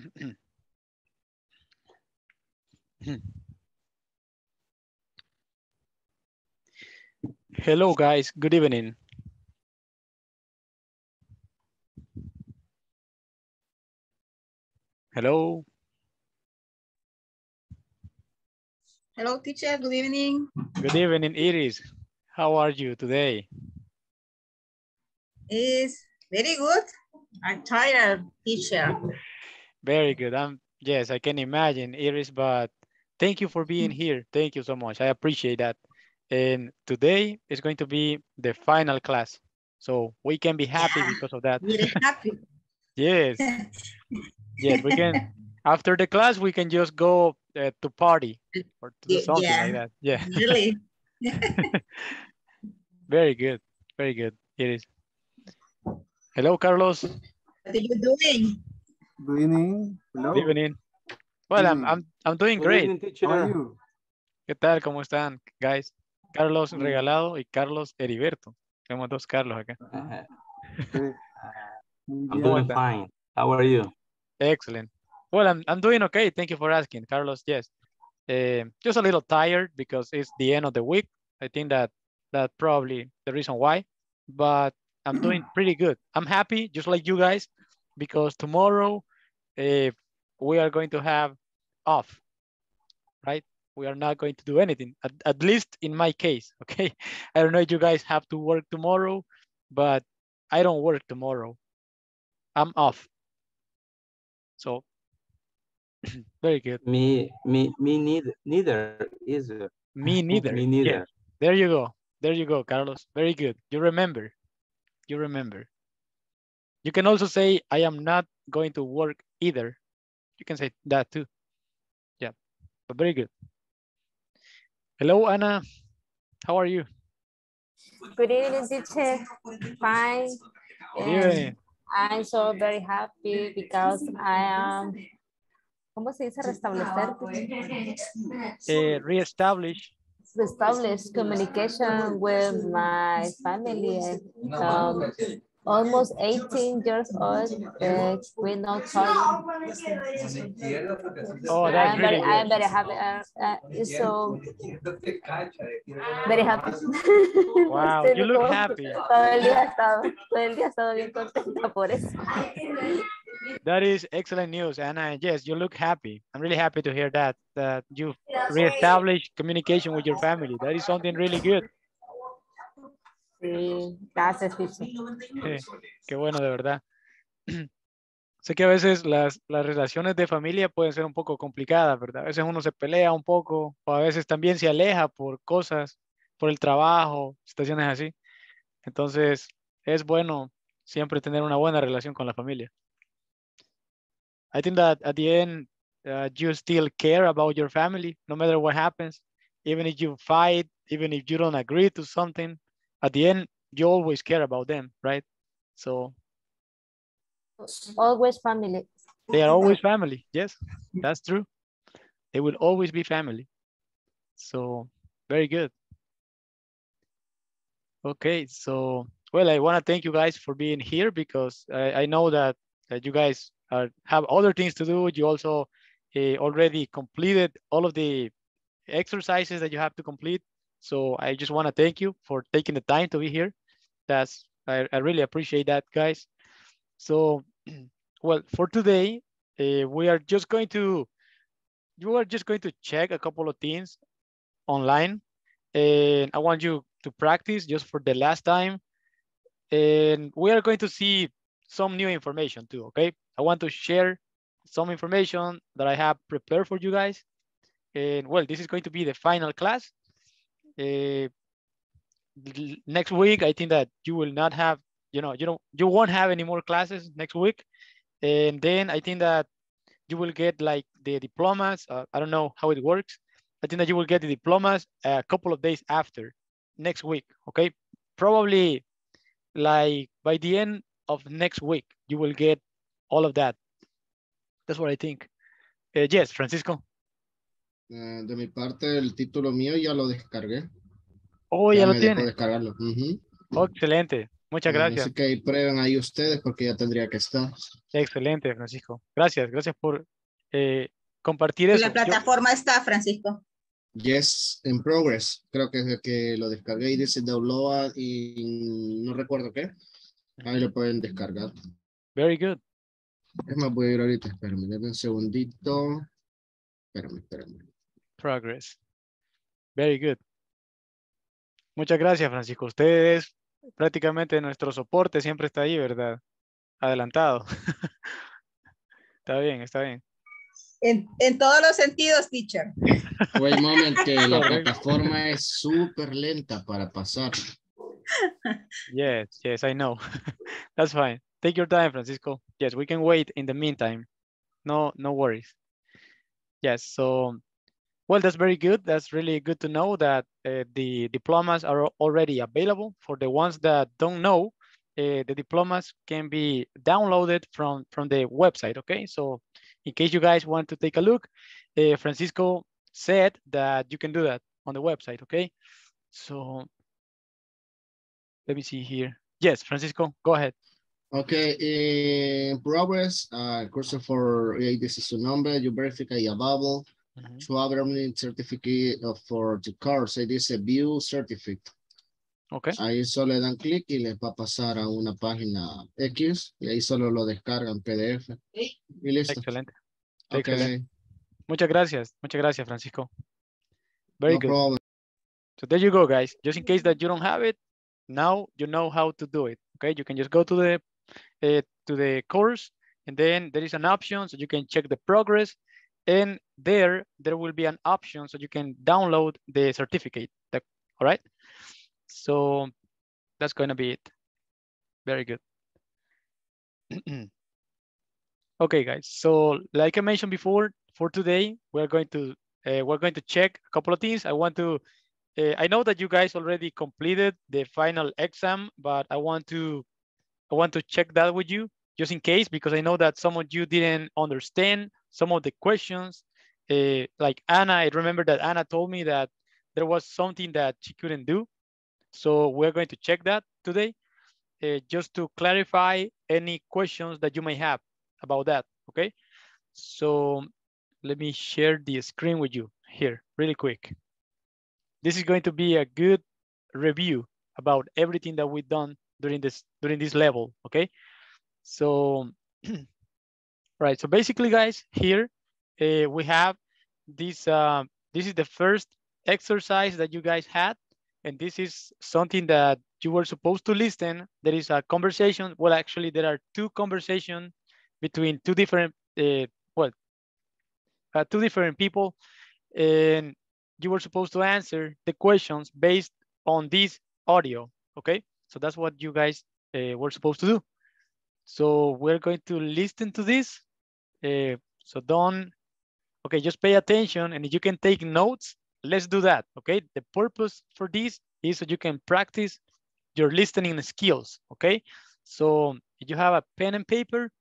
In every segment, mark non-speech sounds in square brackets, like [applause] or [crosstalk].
[clears throat] Hello, guys. Good evening. Hello. Hello, teacher. Good evening. Good evening, Iris. How are you today? Is very good. I'm tired, teacher. Very good. I'm yes, I can imagine, Iris, but thank you for being here. Thank you so much. I appreciate that. And today is going to be the final class. So we can be happy Yeah. because of that. Very happy. [laughs] Yes. Yes, we can. After the class, we can just go uh, to party or to do Ye- something yeah. like that. Yeah. [laughs] really. [laughs] Very good. Very good. It is. Hello, Carlos. What are you doing? Good evening. Hello. Good evening. Well, I'm. I'm, I'm doing Good great. evening, teacher. How are you? ¿Qué tal? ¿Cómo están, guys? Carlos Bien. Regalado y Carlos Heriberto. Tenemos dos Carlos acá. [laughs] Uh, Okay. [laughs] Muy I'm doing fine. How are you? Excellent. Well, I'm, I'm doing okay. Thank you for asking, Carlos. Yes. Eh, just a little tired because it's the end of the week. I think that that probably the reason why, but I'm doing [clears throat] pretty good. I'm happy, just like you guys, because tomorrow eh, we are going to have off, right? We are not going to do anything, at, at least in my case, [laughs] okay? I don't know if you guys have to work tomorrow, but I don't work tomorrow. I'm off. So [clears throat] very good. Me, me, me neither. Neither is. uh, Me [laughs] neither. Me neither. Yeah, neither. there you go. There you go, Carlos. Very good. You remember. You remember. You can also say, I am not going to work either. You can say that too. Yeah, but very good. Hello, Anna. How are you? Good evening, teacher. Fine. Good And. I'm so very happy because I am, ¿cómo se dice restablecer? Uh, reestablish. Establish communication with my family. Um, almost 18 years old, uh, we not talk. Oh, that's I'm really very, I'm very happy. Uh, uh, so very happy. [laughs] Wow, you look como- happy. Todo el día he estado, todo el día he estado bien contenta por eso. That is excellent news, Anna. Yes, you look happy. I'm really happy to hear that, that you reestablished communication with your family. That is something really good. Sí, gracias, qué bueno, de verdad. [clears throat] Sé que a veces las, las relaciones de familia pueden ser un poco complicadas, ¿verdad? A veces uno se pelea un poco o a veces también se aleja por cosas, por el trabajo, situaciones así. Entonces, es bueno siempre tener una buena relación con la familia. I think that at the end, uh, you still care about your family, no matter what happens. Even if you fight, even if you don't agree to something, at the end, you always care about them, right? So Always family. they are always family. Yes, that's true. They will always be family. So very good. Okay, so well, I want to thank you guys for being here because I, I know that, that you guys are, have other things to do. You also uh, already completed all of the exercises that you have to complete. So I just want to thank you for taking the time to be here. That's I, I really appreciate that, guys. So, [clears throat] well, for today, uh, we are just going to you are just going to check a couple of things online, and I want you to practice just for the last time. And we are going to see some new information too. Okay, I want to share some information that I have prepared for you guys. And well, this is going to be the final class. Uh, next week, I think that you will not have, you know, you don't, you won't have any more classes next week. And then I think that you will get like the diplomas. Uh, I don't know how it works. I think that you will get the diplomas a couple of days after next week. Okay, probably like by the end of next week, you will get all of that. That's what I think. Uh, yes, Francisco. Eh, de mi parte, el título mío ya lo descargué. Oh, ya lo tiene. descargarlo. Oh, excelente. Muchas gracias. Así que ahí prueben ahí ustedes porque ya tendría que estar. Excelente, Francisco. Gracias, gracias por eh, compartir eso. La Yo- plataforma está, Francisco. Yes, in progress. Creo que es el que lo descargué y dice download y no recuerdo qué. Ahí lo pueden descargar. very good. Es más, voy a ir ahorita. Espérame, denme un segundito. Espérame, espérame. Progress. Very good. Muchas gracias, Francisco. Usted es prácticamente nuestro soporte, siempre está ahí, ¿verdad? Adelantado. [laughs] está bien, está bien. En, en todos los sentidos, teacher. Wait a moment, que la [laughs] plataforma es súper lenta para pasar. Yes, yes, I know. [laughs] That's fine. Take your time, Francisco. Yes, we can wait in the meantime. No, no worries. Yes, so, well, that's very good. That's really good to know that uh, the diplomas are already available. For the ones that don't know, uh, the diplomas can be downloaded from, from the website, okay? So in case you guys want to take a look, uh, Francisco said that you can do that on the website, okay? So let me see here. Yes, Francisco, go ahead. Okay, in progress, uh, cursor for, eh, this is your number, you verify a bubble, Mhm. to have certificate of- for the course, it is a view certificate. Okay, Ahí solo le dan clic y les va a pasar a una página X y ahí solo lo descargan PDF y listo. excelente. Okay, excelente. Muchas gracias. Muchas gracias, Francisco. Very no good. problem. So there you go, guys. Just in case that you don't have it, now you know how to do it. Okay, you can just go to the uh, to the course, and then there is an option so you can check the progress, and there there will be an option so you can download the certificate. All right. So that's going to be it. Very good. [clears throat] okay, guys. So like I mentioned before, for today we're going to uh, we're going to check a couple of things. I want to uh, I know that you guys already completed the final exam, but I want to I want to check that with you just in case because I know that some of you didn't understand some of the questions. Uh, like Anna, I remember that Anna told me that there was something that she couldn't do. So we're going to check that today uh, just to clarify any questions that you may have about that, okay? So let me share the screen with you here really quick. This is going to be a good review about everything that we've done during this during this level, okay? So, [clears throat] right, so basically guys, here uh, we have this, uh, this is the first exercise that you guys had, and this is something that you were supposed to listen. There is a conversation, well, actually there are two conversations between two different, uh, well, uh, two different people, and you were supposed to answer the questions based on this audio, okay? So that's what you guys uh, were supposed to do. So we're going to listen to this. Uh, so don't, okay, just pay attention and you can take notes, let's do that, okay? The purpose for this is so you can practice your listening skills, okay? So you have a pen and paper,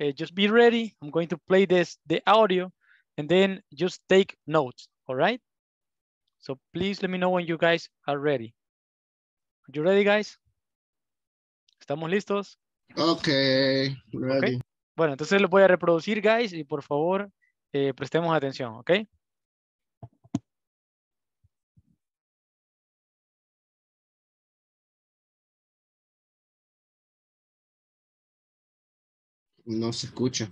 uh, just be ready. I'm going to play this, the audio, and then just take notes, all right? So please let me know when you guys are ready. Are you ready, guys? ¿Estamos listos? Okay, ready. Bueno, entonces lo voy a reproducir, guys, y por favor, eh, prestemos atención, ¿ok? No se escucha.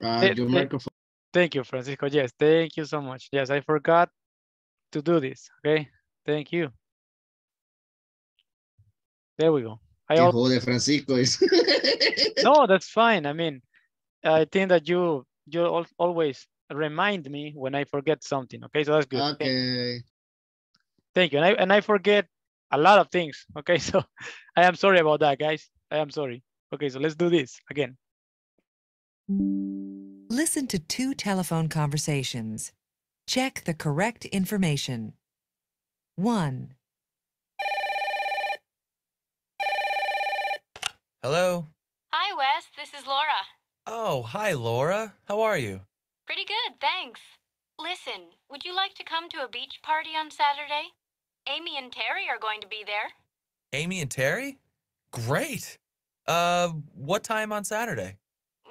Eh, your microphone. Thank you, Francisco. Yes, thank you so much. Yes, I forgot to do this, okay? Thank you. There we go. I Que al- jode Francisco. is. [laughs] no, that's fine. I mean, I think that you you always remind me when I forget something. Okay, so that's good. Thank- Okay. Thank you. And I and I forget a lot of things. Okay, [laughs] so I am sorry about that, guys. I am sorry. Okay, so let's do this again. Listen to two telephone conversations. Check the correct information. 1. Hello? Hi, Wes. This is Laura. Oh, hi, Laura. How are you? Pretty good, thanks. Listen, would you like to come to a beach party on Saturday? Amy and Terry are going to be there. Amy and Terry? Great. Uh, what time on Saturday?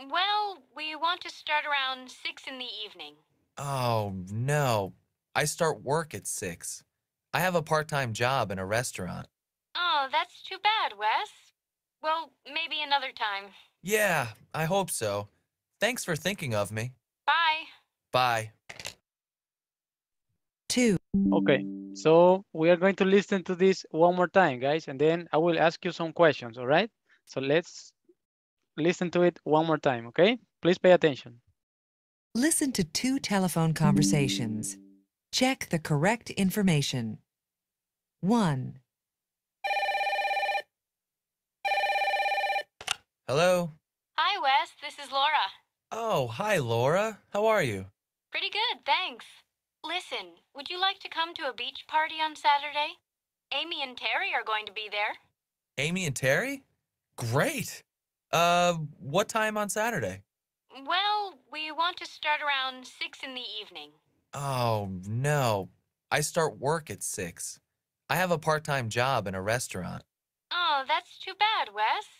Well, we want to start around 6 in the evening. Oh, no. I start work at 6. I have a part-time job in a restaurant. Oh, that's too bad, Wes. Well, maybe another time. Yeah, I hope so. Thanks for thinking of me. Bye. Bye. 2. Okay, so we are going to listen to this one more time, guys, and then I will ask you some questions, all right? So let's listen to it one more time, okay? Please pay attention. Listen to two telephone conversations. Check the correct information. 1. Hello? Hi, Wes. This is Laura. Oh, hi, Laura. How are you? Pretty good, thanks. Listen, would you like to come to a beach party on Saturday? Amy and Terry are going to be there. Amy and Terry? Great. Uh, what time on Saturday? Well, we want to start around 6 in the evening. Oh, no. I start work at 6. I have a part-time job in a restaurant. Oh, that's too bad, Wes.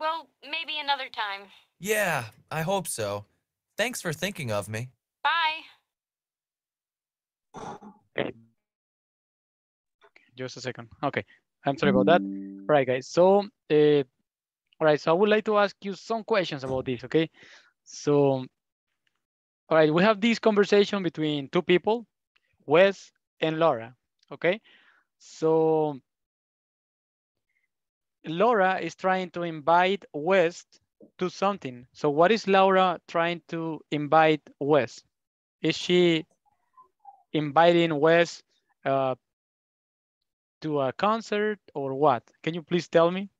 Well, maybe another time. Yeah, I hope so. Thanks for thinking of me. Bye. Okay. Just a second. Okay, I'm sorry about that. All right, guys. So, uh, all right. So I would like to ask you some questions about this. Okay. So, all right, we have this conversation between two people, Wes and Laura. Okay. So Laura is trying to invite Wes to something. So what is Laura trying to invite Wes? Is she inviting Wes uh, to a concert or what? Can you please tell me?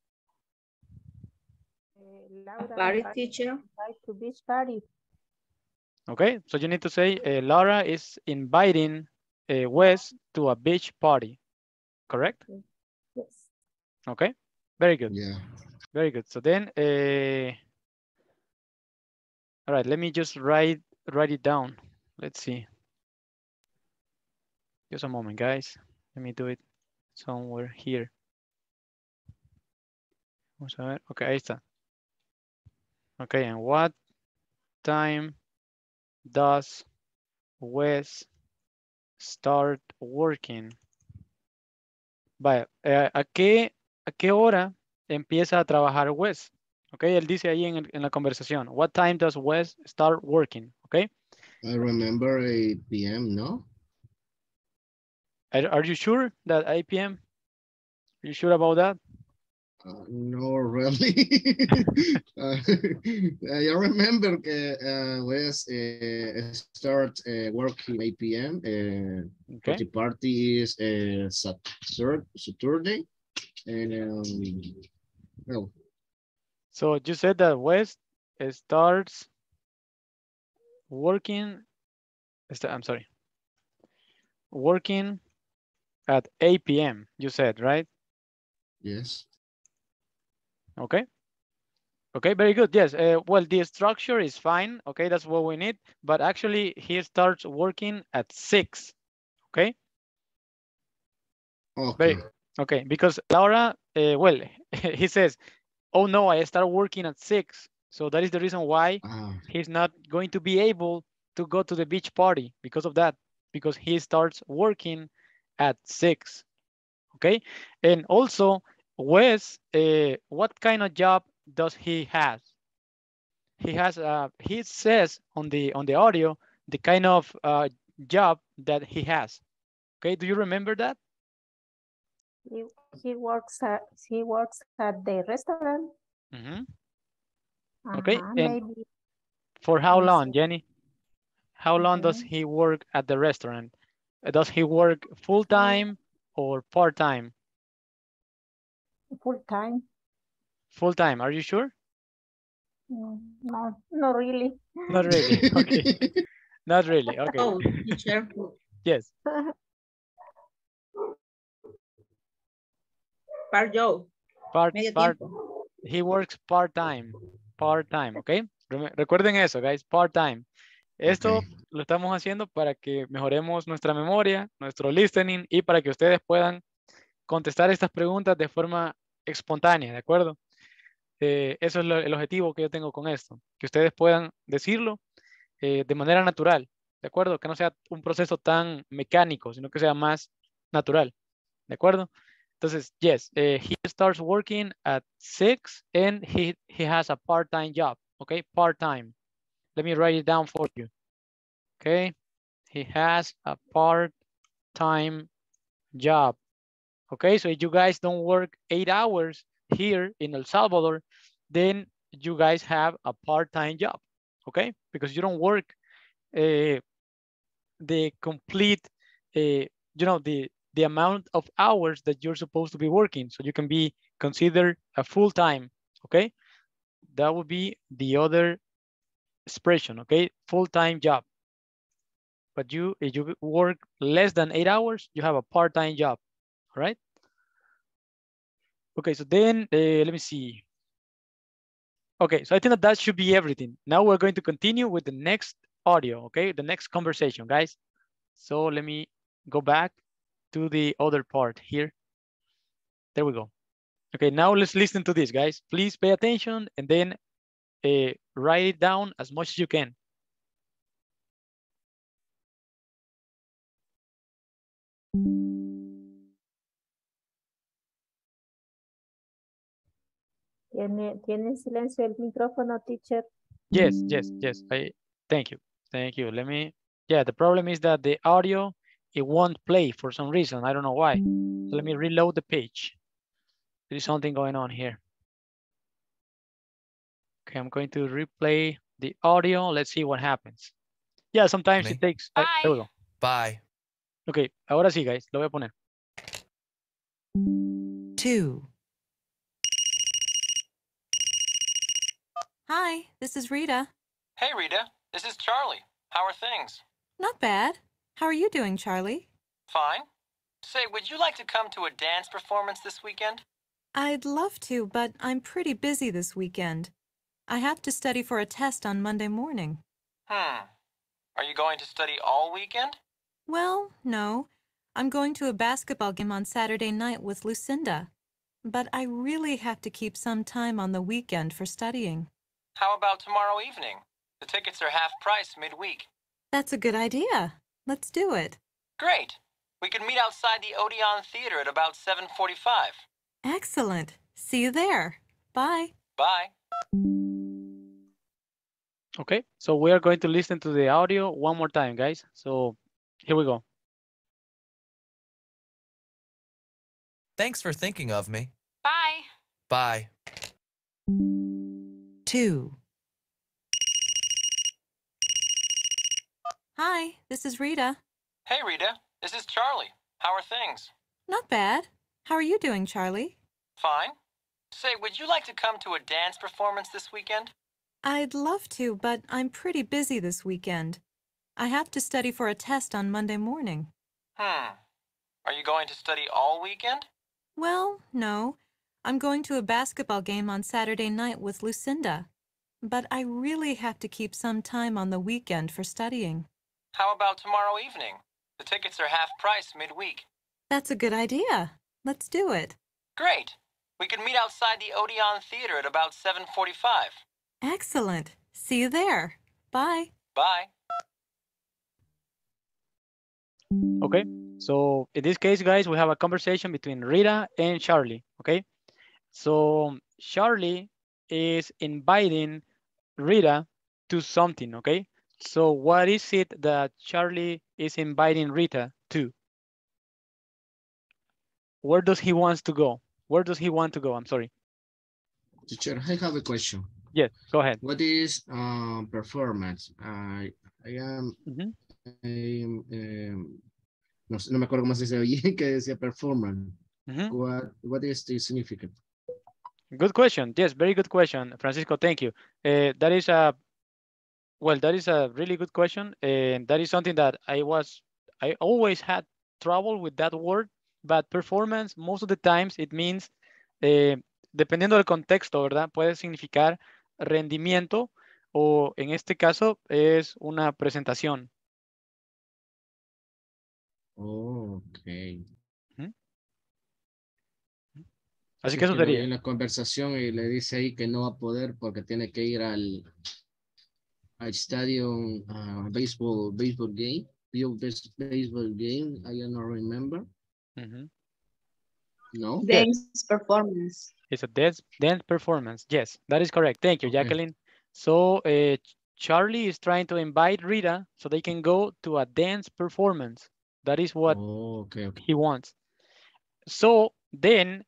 Party teacher. to beach party. Okay, so you need to say uh, Laura is inviting uh, Wes to a beach party, correct? Yes. Okay, very good, Yeah. very good. So then, uh, all right, let me just write write it down. Let's see. Just a moment, guys. Let me do it somewhere here. Vamos a ver. Okay, ahí está. Okay, and what time does Wes start working? Vaya, eh, ¿a qué, ¿a qué hora empieza a trabajar Wes? Ok, él dice ahí en, en la conversación. What time does Wes start working? Ok, I remember 8 p.m., no? are, are you sure that 8 p.m.? Are you sure about that? Uh, no, really. [laughs] uh, I remember que uh, Wes uh, start uh, working 8 p.m. Uh, Okay, The party is uh, Satur- Saturday. And um, well, so you said that Wes starts working, I'm sorry, working at 8 p.m. You said, right? yes. Okay. Okay, very good. Yes. Uh, well, the structure is fine. Okay, that's what we need. But actually, he starts working at six. Okay. Okay. Very- Okay, because Laura, uh, well, [laughs] he says, "Oh no, I start working at six. So that is the reason why Ah, he's not going to be able to go to the beach party because of that, because he starts working at six. Okay, and also Wes, uh, what kind of job does he has? He has, uh, he says on the on the audio the kind of uh, job that he has. Okay, do you remember that? He, he works at he works at the restaurant. Mhm. Okay, Ajá, and- maybe For how Let me long, see. Jenny? How long does he work at the restaurant? Uh, Does he work full time or part time? full time. Full time, are you sure? Mm, No, not really. Not really. Okay, [laughs] not really. Okay. Oh, teacher. Yes. [laughs] Part Joe. Part, Medio part, tiempo. he works part time. Part time, okay? Reme- Recuerden eso, guys, part time. Esto Ok. lo estamos haciendo para que mejoremos nuestra memoria, nuestro listening y para que ustedes puedan contestar estas preguntas de forma espontánea, ¿de acuerdo? Eh, eso es lo- el objetivo que yo tengo con esto, que ustedes puedan decirlo eh, de manera natural, ¿de acuerdo? Que no sea un proceso tan mecánico, sino que sea más natural, ¿de acuerdo? Entonces, yes, eh, he starts working at six and he, he has a part-time job, okay? Part-time. Let me write it down for you. Okay, he has a part-time job. Okay, so if you guys don't work eight hours here in El Salvador, then you guys have a part-time job. Okay, because you don't work uh, the complete, uh, you know, the the amount of hours that you're supposed to be working, so you can be considered a full-time. Okay, that would be the other expression. Okay, full-time job but you if you work less than eight hours, you have a part-time job, all right? Okay, so then uh, let me see. Okay, so I think that that should be everything. Now we're going to continue with the next audio, okay? The next conversation, guys. So let me go back to the other part here. There we go. Okay, now let's listen to this, guys. Please pay attention and then uh, write it down as much as you can. ¿Tiene, ¿Tiene silencio el micrófono, teacher? Yes, yes, yes. I thank you. Thank you. Let me yeah, the problem is that the audio it won't play for some reason. I don't know why. So let me reload the page. There is something going on here. Okay, I'm going to replay the audio. Let's see what happens. Yeah, sometimes Me? it takes. uh, there we go. Bye. Okay, ahora sí, guys. Lo voy a poner. 2. Hi, this is Rita. Hey, Rita. This is Charlie. How are things? Not bad. How are you doing, Charlie? Fine. Say, would you like to come to a dance performance this weekend? I'd love to, but I'm pretty busy this weekend. I have to study for a test on Monday morning. Hmm. Are you going to study all weekend? Well, no. I'm going to a basketball game on Saturday night with Lucinda. But I really have to keep some time on the weekend for studying. How about tomorrow evening? The tickets are half price midweek. That's a good idea. Let's do it. Great. We could meet outside the Odeon Theater at about 7:45. Excellent. See you there. Bye. Bye. Okay, so we are going to listen to the audio one more time, guys. So here we go. Thanks for thinking of me. Bye. Bye. 2. Hi, this is Rita. Hey, Rita. This is Charlie. How are things? Not bad. How are you doing, Charlie? Fine. Say, would you like to come to a dance performance this weekend? I'd love to, but I'm pretty busy this weekend. I have to study for a test on Monday morning. Hmm. Are you going to study all weekend? Well, no. I'm going to a basketball game on Saturday night with Lucinda. But I really have to keep some time on the weekend for studying. How about tomorrow evening? The tickets are half price midweek. That's a good idea. Let's do it. Great. We could meet outside the Odeon Theater at about 7:45. Excellent. See you there. Bye. Bye. Okay, so in this case, guys, we have a conversation between Rita and Charlie. Okay, so Charlie is inviting Rita to something. Okay, so what is it that Charlie is inviting Rita to? Where does he wants to go? Where does he want to go? I'm sorry. Teacher, I have a question. Yes, go ahead. What is um, performance? I, I am, Mhm. I'm, um, no, no me acuerdo cómo se dice oye, [laughs] que decía performance. Mhm. What, what is the significant? Good question. Yes, very good question, Francisco. Thank you. Uh, that is a well, that is a really good question, and that is something that I was I always had trouble with that word. But performance, most of the times, it means, eh, dependiendo del contexto, ¿verdad? Puede significar rendimiento o en este caso es una presentación. Oh, ok. Así Sí, que eso sería. En la conversación y le dice ahí que no va a poder porque tiene que ir al, al estadio ah, baseball, baseball game, real bas- baseball game, I don't remember. Ujú. No. Dance performance. It's a dance, dance performance. Yes, that is correct. Thank you, Okay. Jacqueline. So uh, Charlie is trying to invite Rita so they can go to a dance performance. That is what Oh, okay, okay. he wants. So then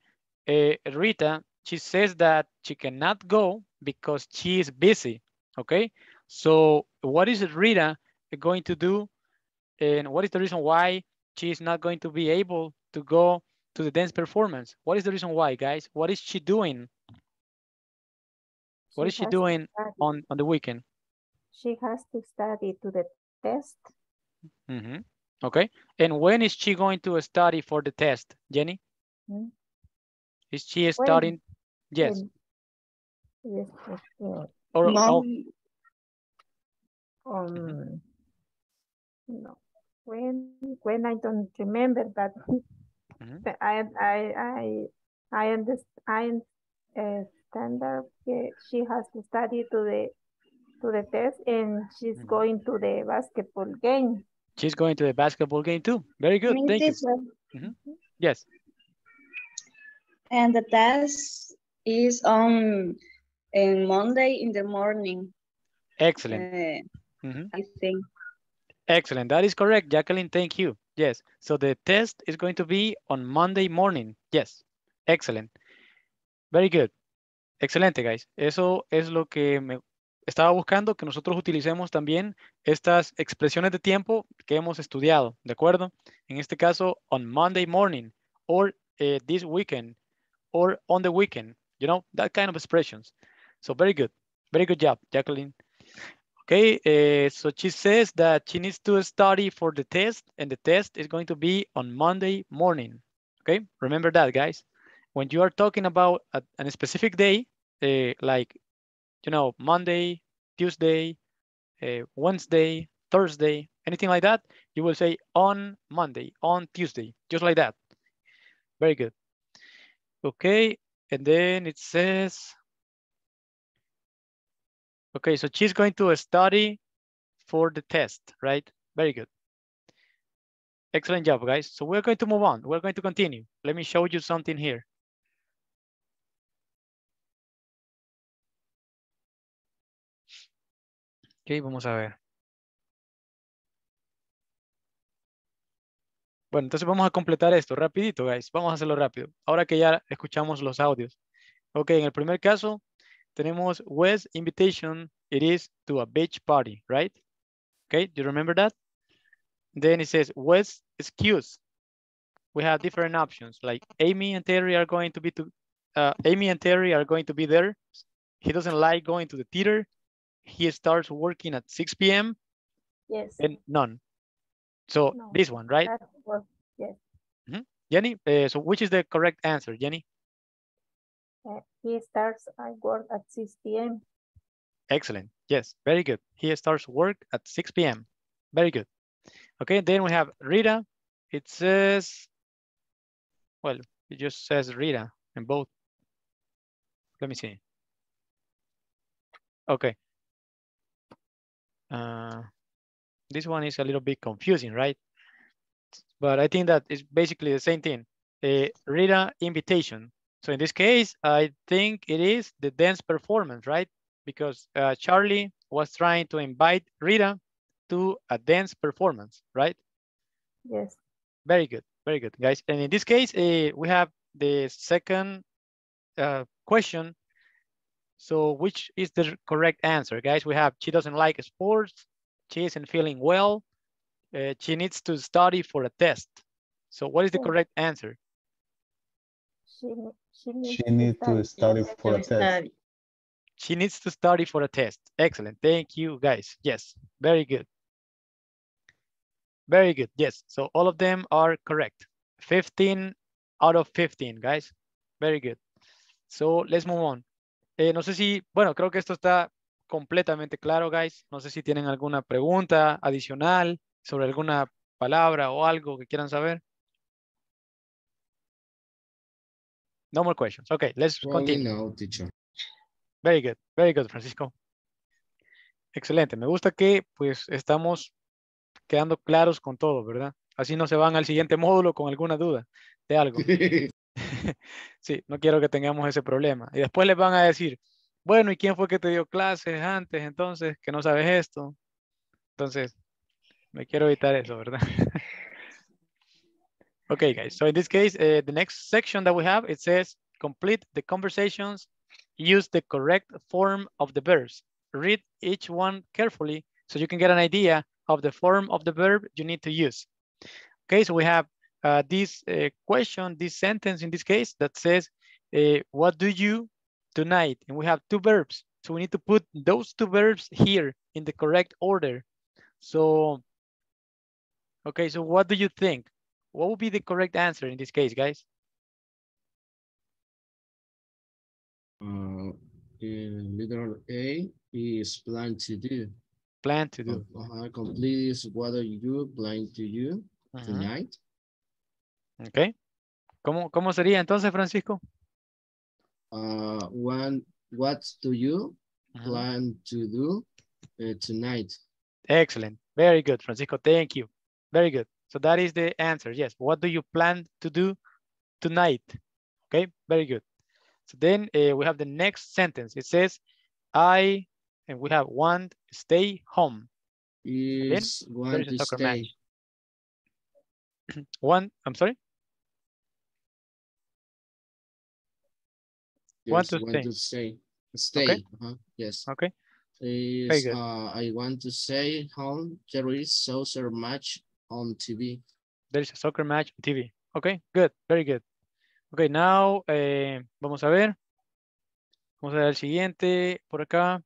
uh, Rita, she says that she cannot go because she is busy. Okay. So what is Rita going to do? And what is the reason why she is not going to be able to go to the dance performance? What is the reason why, guys? What is she doing? What is she has to doing on, on the weekend? She has to study to the test. Mm -hmm. Okay. And when is she going to study for the test, Jenny? Hmm? Is she When? studying? Yes. When- Yes. Or, or Mom, Um, no. When, when I don't remember, but Mhm. [laughs] I, I, I, I understand, I understand that she has to study to the, to the test and she's Mhm. going to the basketball game. she's going to the basketball game too. Very good. me Thank you. teacher. Yes. And the test is on in Monday in the morning. Excellent. uh, Mhm. I think. Excellent. That is correct, Jacqueline. Thank you. Yes. So the test is going to be on Monday morning. Yes. Excellent. Very good. Excelente, guys. Eso es lo que me estaba buscando, que nosotros utilicemos también estas expresiones de tiempo que hemos estudiado, ¿de acuerdo? En este caso, on Monday morning, or eh, this weekend, or on the weekend, you know, that kind of expressions. So very good. Very good job, Jacqueline. Okay, uh, so she says that she needs to study for the test and the test is going to be on Monday morning. Okay, remember that guys. When you are talking about a, a specific day, uh, like, you know, Monday, Tuesday, uh, Wednesday, Thursday, anything like that, you will say on Monday, on Tuesday, just like that. Very good. Okay, and then it says, Okay, so she's going to study for the test, right? Very good. Excellent job, guys. So we're going to move on. We're going to continue. Let me show you something here. Ok, vamos a ver. Bueno, entonces vamos a completar esto rapidito, guys. Vamos a hacerlo rápido. Ahora que ya escuchamos los audios. Ok, en el primer caso, tenemos Wes invitation. It is to a beach party, right? Okay, do you remember that? Then it says Wes excuse. We have different options like Amy and Terry are going to be to, uh, Amy and Terry are going to be there. He doesn't like going to the theater. He starts working at 6 p.m. Yes. and none. So No, this one, right? that was- yes. Jenny, uh, so which is the correct answer, Jenny? Uh, he starts work at 6 p.m. Excellent. Yes, very good. He starts work at 6 p.m. Very good. Okay, then we have Rita. It says, well, it just says Rita in both. Let me see. Okay. Uh, this one is a little bit confusing, right? But I think that it's basically the same thing. A Rita invitation. So in this case, I think it is the dance performance, right? Because uh, Charlie was trying to invite Rita to a dance performance, right? Yes. Very good, very good, guys. And in this case, uh, we have the second uh, question. So which is the correct answer, guys? We have she doesn't like sports, she isn't feeling well, uh, she needs to study for a test. So what is the correct answer? She, she needs She needs to study for a test. She needs to study for a test. Excellent. Thank you, guys. Yes, very good. Very good. Yes. So all of them are correct. 15 out of 15, guys. Very good. So let's move on. Eh, no sé si, bueno, creo que esto está completamente claro, guys. No sé si tienen alguna pregunta adicional sobre alguna palabra o algo que quieran saber. No more questions. Okay, let's Probably continue. no, teacher. Very good, very good, Francisco. Excelente. Me gusta que pues estamos quedando claros con todo, ¿verdad? Así no se van al siguiente módulo con alguna duda de algo. [laughs] [laughs] Sí, no quiero que tengamos ese problema. Y después les van a decir, bueno, ¿y quién fue que te dio clases antes entonces que no sabes esto? Entonces, me quiero evitar eso, ¿verdad? [laughs] Okay, guys. So in this case, uh, the next section that we have, it says complete the conversations, use the correct form of the verbs. Read each one carefully so you can get an idea of the form of the verb you need to use. Okay, so we have uh, this uh, question, this sentence in this case that says, uh, what do you tonight? And we have two verbs. So we need to put those two verbs here in the correct order. So, okay, so what do you think? What would be the correct answer in this case, guys? Uh, uh, letter A is plan to do. Plan to do. Uh, complete is what are you plan to do Ujú. tonight? Okay. ¿Cómo, ¿Cómo sería entonces, Francisco? Uh, one, what do you Ujú. plan to do uh, tonight? Excellent. Very good, Francisco. Thank you. Very good. So that is the answer. Yes. What do you plan to do tonight? Okay. Very good. So then uh, we have the next sentence. It says, I, and we have want, stay home. Is want to soccer stay. match. [clears throat] One, I'm sorry. Want Yes, to want stay. to stay. Stay. Okay. uh-huh, Yes. Okay. Is, uh, I want to stay home. There is soccer match on TV. There is a soccer match on TV. Okay, good, very good. Okay, now eh, vamos a ver. Vamos a ver el siguiente por acá.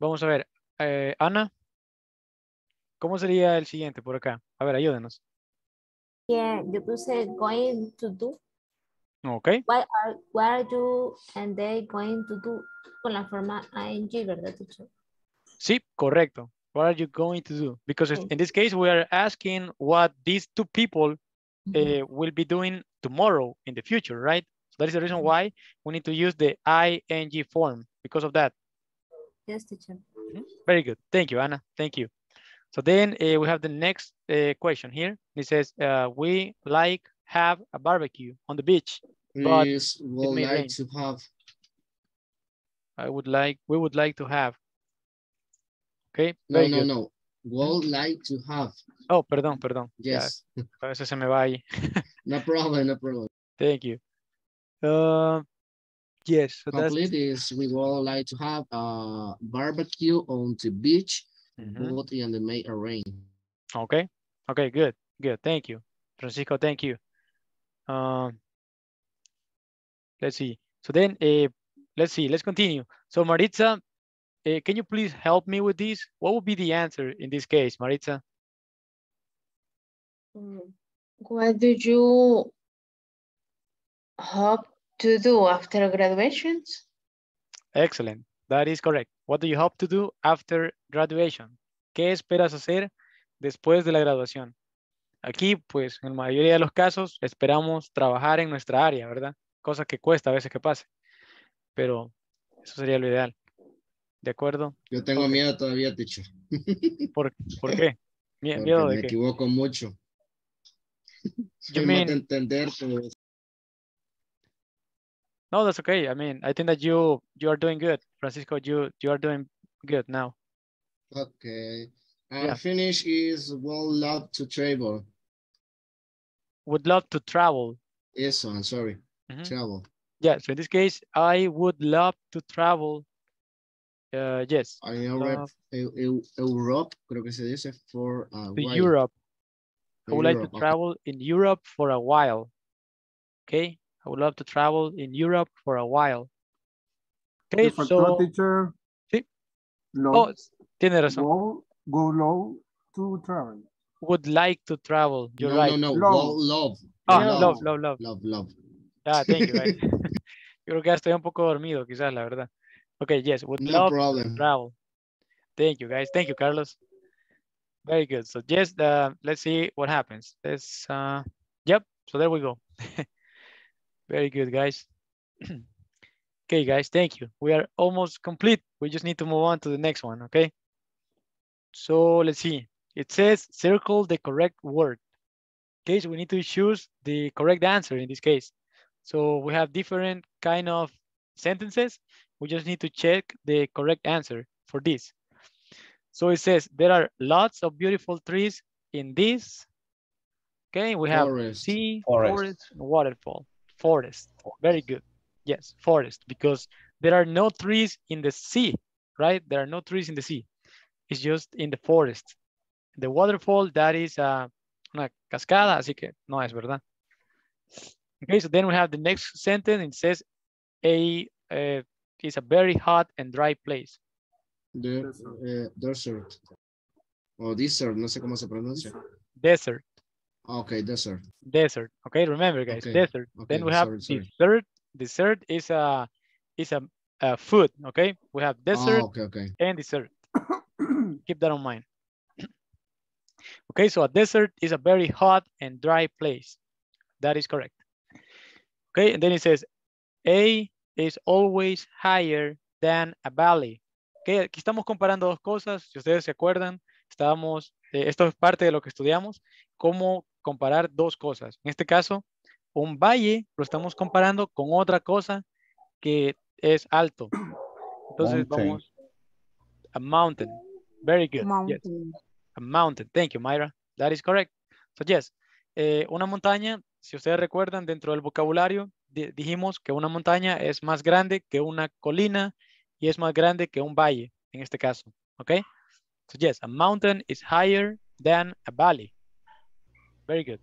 Vamos a ver, eh, Ana. ¿Cómo sería el siguiente por acá? A ver, ayúdenos. Yeah, yo puse going to do. Ok, What are, what are you and they going to do? Con la forma ing, ¿verdad, teacher? sí, correcto. What are you going to do? Because Okay. in this case, we are asking what these two people eh, will be doing tomorrow in the future, right? So that is the reason why we need to use the ing form because of that. Yes, teacher. Very good. Thank you, Anna. Thank you. So then uh, we have the next uh, question here. It says, uh, we like have a barbecue on the beach, but Is would like rain. to have. I would like, we would like to have. Okay, No, no, good. no. Would like to have. Oh, perdón, perdón. Yes. a veces se me va ahí. [laughs] No problem, no problem. Thank you. Uh, yes, so that's, Complete is we would like to have a barbecue on the beach, Mhm. but in the May rain. okay. Okay, good, good. Thank you. Francisco, thank you. Um, let's see. So then, uh, let's see, let's continue. So Maritza, uh, can you please help me with this? What would be the answer in this case, Maritza? Mm, What do you hope to do after graduations? Excellent. That is correct. What do you hope to do after graduation? ¿Qué esperas hacer después de la graduación? Aquí, pues, en la mayoría de los casos, esperamos trabajar en nuestra área, ¿verdad? Cosa que cuesta a veces que pase. Pero eso sería lo ideal. ¿De acuerdo? Yo tengo Ok. miedo todavía, teacher. [laughs] ¿Por, por qué? Mie- ¿Miedo me de qué? equivoco mucho. You mean- de entender, pues. No, that's okay. I mean, I think that you you are doing good. Francisco, you you are doing good now. Okay. And Yeah. finish is would love to travel. Would love to travel. Eso, I'm sorry. Mhm. Travel. Yeah, so in this case, I would love to travel. Uh, yes, I Europe, Eu- Europe, creo que se dice, for a to while. Europe. I would like to okay. travel in Europe for a while. Okay, I would love to travel in Europe for a while. Okay, so teacher. Sí. Low. oh, tiene razón. Go, go low to travel. Would like to travel. You're no, right. no, no, Love. Wo- love. Ah, love. love, love, love. Love, love. Ah, thank you, guys. [laughs] [laughs] Yo creo que ya estoy un poco dormido, quizás, la verdad. Okay, yes, would No love problem. travel. Thank you, guys. Thank you, Carlos. Very good. So just uh, let's see what happens. Let's, uh, yep. So there we go. [laughs] Very good, guys. [clears throat] okay, guys. Thank you. We are almost complete. We just need to move on to the next one. Okay. So let's see. It says circle the correct word. Okay, so we need to choose the correct answer in this case. So we have different kind of sentences. We just need to check the correct answer for this. So it says there are lots of beautiful trees in this. Okay, we have Forest. sea, Forest. forest, waterfall. Forest. Very good. Yes, forest, because there are no trees in the sea, right? There are no trees in the sea. It's just in the forest. The waterfall, that is uh, una cascada, así que no es verdad. Okay, so then we have the next sentence. It says a uh, is a very hot and dry place. The, eh, desert. O desert, no sé cómo se pronuncia. Desert, Ah, Ok, desert. desert. Okay, remember guys, Okay, desert. okay, then we have sorry, sorry. dessert. Dessert is a is a, a food. Okay, we have desert Ah, ok, ok. and dessert. [coughs] Keep that in mind. [coughs] okay, so a desert is a very hot and dry place. That is correct. Okay, and then it says A is always higher than a valley. Okay, aquí estamos comparando dos cosas. Si ustedes se acuerdan, estábamos, eh, esto es parte de lo que estudiamos, cómo comparar dos cosas. En este caso, un valle lo estamos comparando con otra cosa que es alto. Entonces Mountain. vamos a mountain. Very good. Yes. Mountain. A mountain. Thank you, Myra. That is correct. So yes, eh, una montaña, si ustedes recuerdan, dentro del vocabulario dijimos que una montaña es más grande que una colina y es más grande que un valle, en este caso. Okay? So yes, a mountain is higher than a valley. Very good.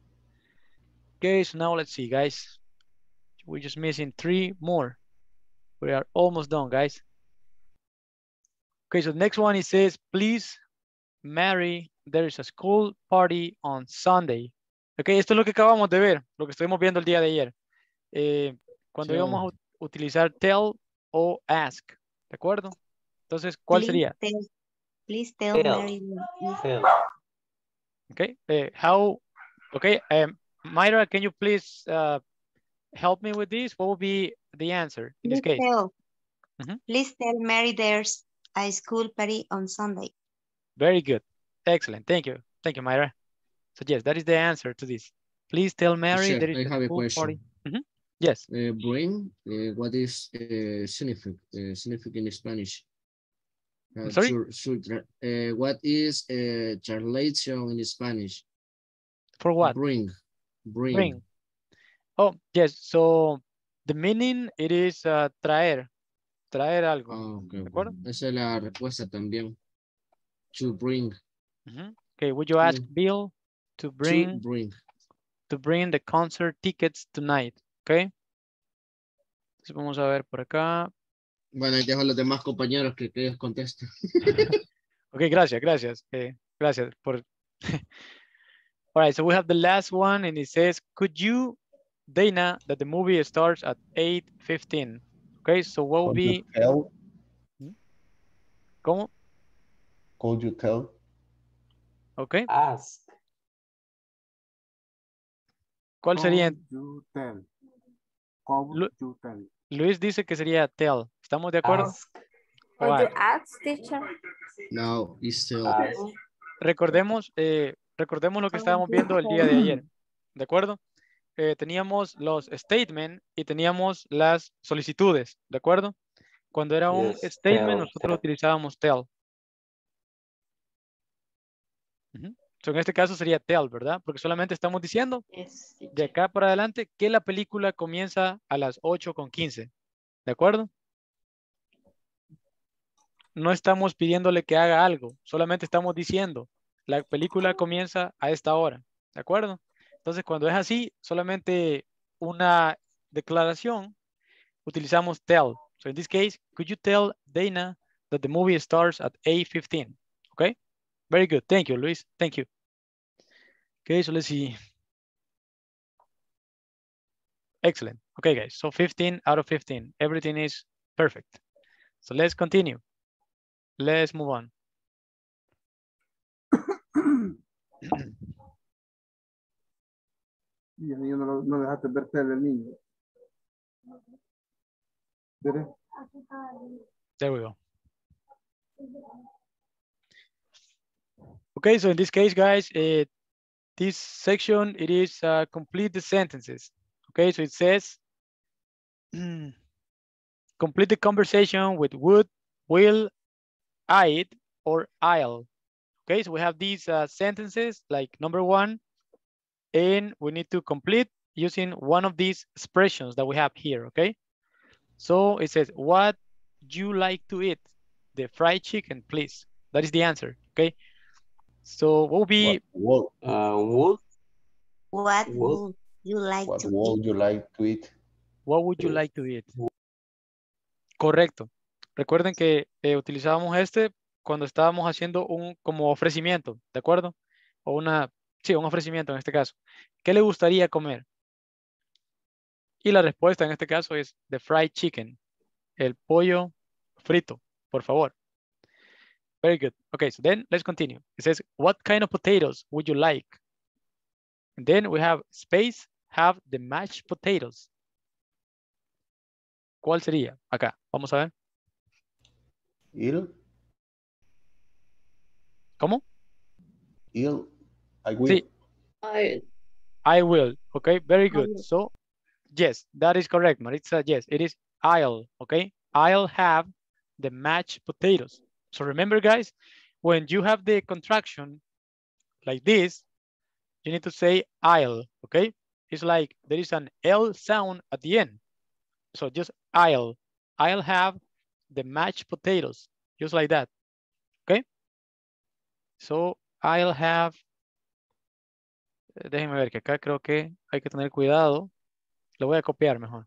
Okay, so now let's see, guys. We're just missing three more. We are almost done, guys. Okay, so the next one it says, please, Mary, there is a school party on Sunday. Ok, esto es lo que acabamos de ver, lo que estuvimos viendo el día de ayer. Eh, cuando Tell. íbamos a ut- utilizar tell o ask, ¿de acuerdo? Entonces, ¿cuál Please sería? tell- Please tell Tell. Mary. Tell. Okay, eh, how, okay, um, Myra, can you please uh, help me with this? What would be the answer in this Please case? tell. Mhm. Please tell Mary there's a school party on Sunday. Very good. Excellent. Thank you. Thank you, Myra. So yes, that is the answer to this. Please tell Mary Chef, there is I a have a school question. party. Yes. Eh, bring, eh, what is uh, significant, uh, significant in Spanish? Uh, sorry? sur- sur- eh, what is uh, translation in Spanish? For what? Bring, bring. Bring. Oh, yes. So the meaning it is uh, traer. Traer algo. Ah, ok, ¿De acuerdo? Esa es la respuesta también. To bring, Ujú. Okay, would you ask. Bill to to bring bring. to bring the concert tickets tonight? Okay. Entonces vamos a ver por acá. Bueno, dejo a los demás compañeros que, que ellos contesten. [laughs] Ok, gracias, gracias. eh, gracias por. [laughs] All right, so we have the last one and it says, could you, Dana, that the movie starts at 8.15? Okay, so what would be, you tell? ¿cómo? Could you tell? Okay, Ask. ¿cuál sería? Could you tell? Could Lu- you tell? Luis dice que sería tell. ¿Estamos de acuerdo? Ask. Ask, teacher? No, it's still. Ask. Recordemos, eh, recordemos lo que estábamos viendo el día de ayer. ¿De acuerdo? Eh, teníamos los statements y teníamos las solicitudes. ¿De acuerdo? Cuando era un Yes, statement, tell, nosotros tell. utilizábamos tell. So, en este caso sería tell, ¿verdad? Porque solamente estamos diciendo Yes, de acá para adelante que la película comienza a las 8 con 15. ¿De acuerdo? No estamos pidiéndole que haga algo, solamente estamos diciendo la película comienza a esta hora. ¿De acuerdo? Entonces, cuando es así, solamente una declaración, utilizamos tell. So in this case, could you tell Dana that the movie starts at 8.15? Okay? Very good. Thank you, Luis. Thank you. Okay, so let's see. Excellent. Okay, guys. So 15 out of 15. Everything is perfect. so let's continue. Let's move on. Y el niño no, dejaste ver el niño. There we go. Okay, so in this case, guys, uh, this section, it is uh, complete the sentences. Okay, so it says, [clears throat] complete the conversation with would, will, I'd, or I'll. Okay, so we have these uh, sentences like number one, and we need to complete using one of these expressions that we have here, okay? So it says, what you like to eat? The fried chicken, please. That is the answer, okay? So what will be, What, Uh, would, What Would- would you like what to would eat? you like to eat? what would you like to eat? Correcto. Recuerden que eh, utilizábamos este cuando estábamos haciendo un como ofrecimiento, ¿de acuerdo? O una, sí, un ofrecimiento en este caso. ¿Qué le gustaría comer? Y la respuesta en este caso es the fried chicken, el pollo frito, por favor. Very good. Okay, so then let's continue. It says, what kind of potatoes would you like? And then we have space, have the mashed potatoes. ¿Cuál sería? Acá, vamos a ver. Ill, ¿Cómo? ill, I will. Sí, I, I will. Okay, very good. So, yes, that is correct, Maritza. Yes, it is I'll. Okay, I'll have the mashed potatoes. So remember, guys, when you have the contraction like this, you need to say I'll. Okay, it's like there is an L sound at the end. So just I'll. I'll have the mashed potatoes, just like that. Okay. So I'll have Déjenme ver que acá creo que hay que tener cuidado. Lo voy a copiar mejor.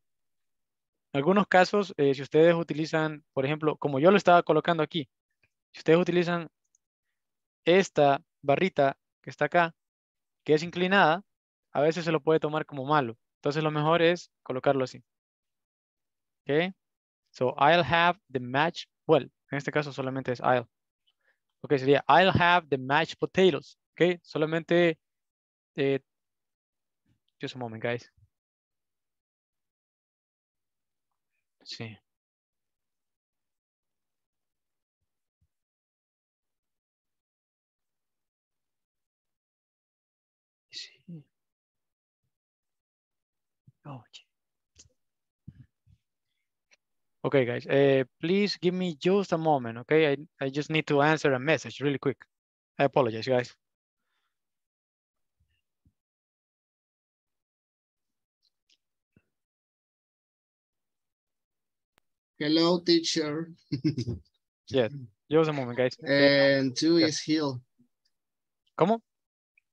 En algunos casos, eh, si ustedes utilizan, por ejemplo, como yo lo estaba colocando aquí, si ustedes utilizan esta barrita que está acá, que es inclinada, a veces se lo puede tomar como malo. Entonces lo mejor es colocarlo así. ¿Ok? So I'll have the mashed, well, en este caso solamente es I'll. Ok, sería I'll have the mashed potatoes. Ok, solamente eh, just a moment, guys. Sí. Okay, guys, uh, please give me just a moment, okay? I, I just need to answer a message really quick. I apologize, guys. Hello, teacher. [laughs] Yes, just a moment, guys. And two is hill. ¿Cómo?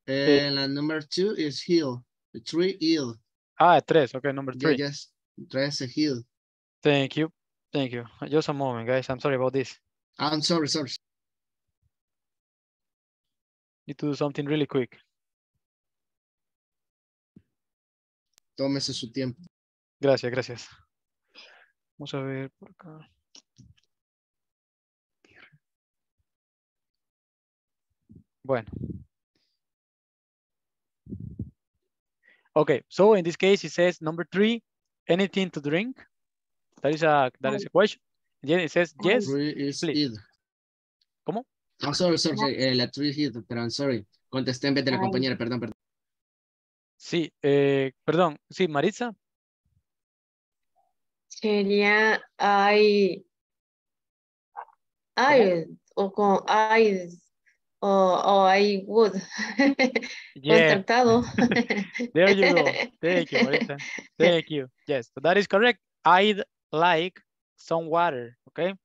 And la number two is hill. Three hill. Ah, tres, okay, number Yeah, three. yes. Tres hill. Thank you. Thank you. Just a moment, guys. I'm sorry about this. I'm sorry, sorry. Need to do something really quick. Tómese su tiempo. Gracias, gracias. Vamos a ver por acá. Bueno. Okay, so in this case, it says number three, anything to drink? That is a, that is a question. Then it says yes, is please. ¿Cómo? I'm sorry, sorry, sorry. Eh, la three hill, pero I'm sorry. Contesté en vez de la compañera, perdón, perdón. Sí, eh, perdón, sí, Maritza. sería I, I, o con I, o, o I would. [laughs] Yeah. Contratado. There you go. [laughs] Thank you, Maritza. Thank you. Yes, so that is correct. I'd like some water, okay?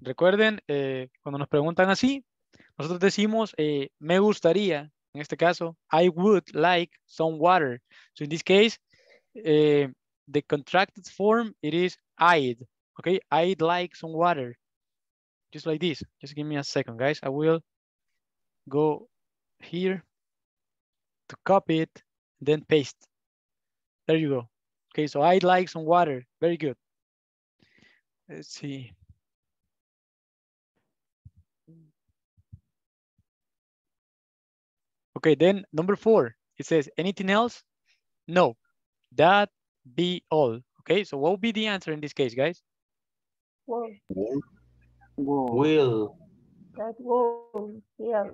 Recuerden, eh, cuando nos preguntan así, nosotros decimos, eh, me gustaría, en este caso, I would like some water. So in this case, eh, the contracted form, it is I'd, okay? I'd like some water. Just like this. Just give me a second, guys. I will go here to copy it, then paste. There you go. Okay, so I'd like some water. Very good. Eh, Let's see. Okay, then number four, it says, anything else? No, that be all. Okay, so what will be the answer in this case, guys? Will. Will. will. That will Yeah.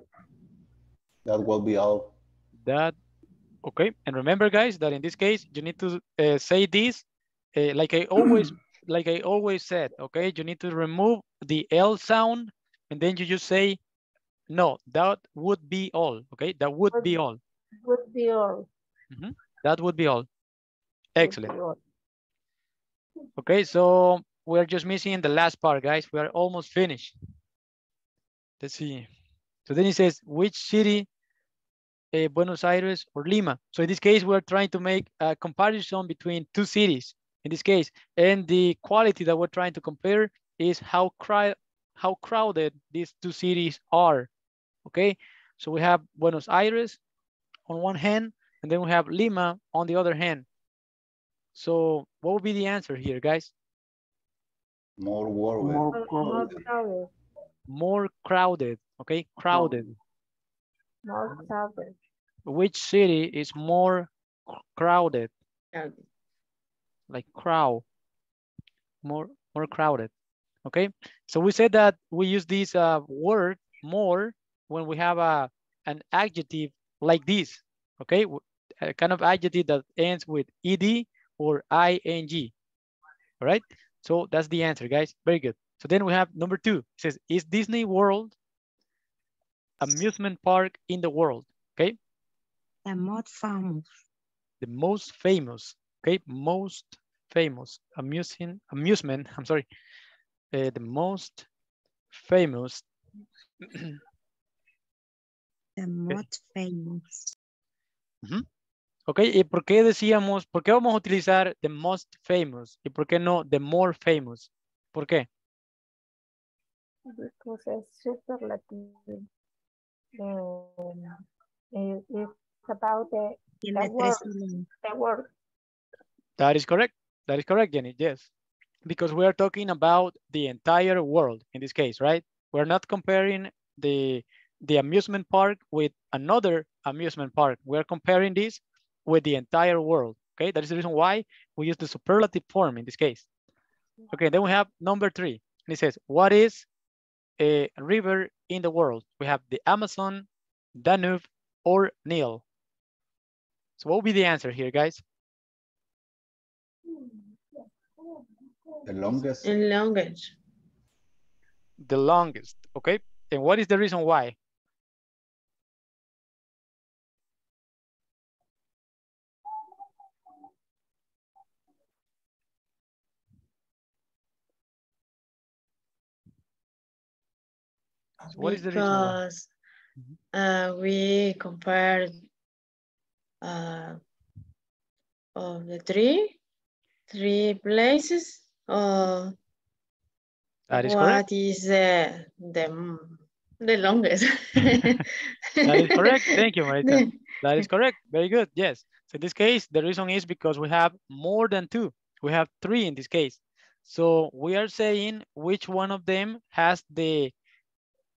That will be all. That, okay. And remember, guys, that in this case, you need to uh, say this, uh, like I always like I always said, okay? You need to remove the L sound and then you just say, no, that would be all, okay? That would be all. Would be all. Mhm. That would be all. Excellent. Be all. Okay, so we're just missing the last part, guys. We are almost finished. Let's see. So then he says, which city, eh, Buenos Aires or Lima? So in this case, we're trying to make a comparison between two cities in this case. And the quality that we're trying to compare is how, cri how crowded these two cities are. Okay, so we have Buenos Aires on one hand, and then we have Lima on the other hand. So what would be the answer here, guys? More world. More More crowded. crowded, More crowded, okay? Crowded. more crowded. Which city is more crowded? Crowded. Like crowd, more, more crowded, okay? So we said that we use this uh, word more when we have a, an adjective like this, okay? A kind of adjective that ends with ed or ing, all right? So that's the answer, guys. Very good. So then we have number two. It says, is Disney World amusement park in the world? Okay, The most famous. the most famous. Okay, most famous amusing amusement. I'm sorry, uh, the most famous. [clears throat] The most famous. Ujú. Ok, ¿y por qué decíamos, por qué vamos a utilizar the most famous y por qué no the more famous? ¿Por qué? Because it's superlative. Um, it- it's about the, the word, the word. That is correct. That is correct, Jenny. Yes. Because we are talking about the entire world in this case, right? We're not comparing the the amusement park with another amusement park. We're comparing this with the entire world. Okay, that is the reason why we use the superlative form in this case. Okay, then we have number three. And it says, what is a river in the world? We have the Amazon, Danube, or Nile. So what will be the answer here, guys? The longest. And longest. the longest, okay? And what is the reason why? So what is the reason? Because uh, we compared uh, of the three, three places. Uh, That is what correct. is the, the, the longest? [laughs] That is correct. Thank you, Marita. [laughs] That is correct. Very good. Yes. So in this case, the reason is because we have more than two. We have three in this case. So we are saying which one of them has the